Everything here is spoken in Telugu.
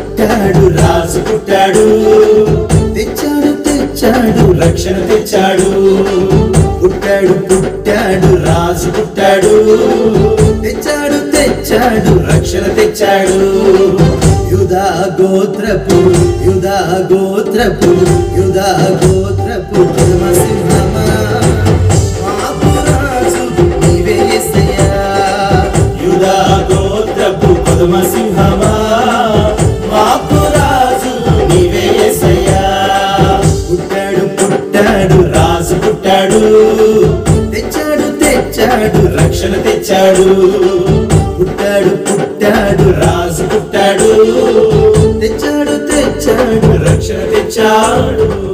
పుట్టాడు రాజు పుట్టాడు. తెచ్చాడు తెచ్చాడు రక్షణ తెచ్చాడు. పుట్టాడు పుట్టాడు రాజు పుట్టాడు. తెచ్చాడు తెచ్చాడు రక్షణ తెచ్చాడు. యుధా గోత్రపు యుధా గోత్రపు యుధా గోత్రపు సింహమా మాకు గోత్రపు పద్మసింహమా తెచ్చాడు. తెచ్చాడు తెచ్చాడు. రక్షణ తెచ్చాడు. పుట్టాడు పుట్టాడు. రాజు పుట్టాడు. తెచ్చాడు తెచ్చాడు. రక్షణ తెచ్చాడు.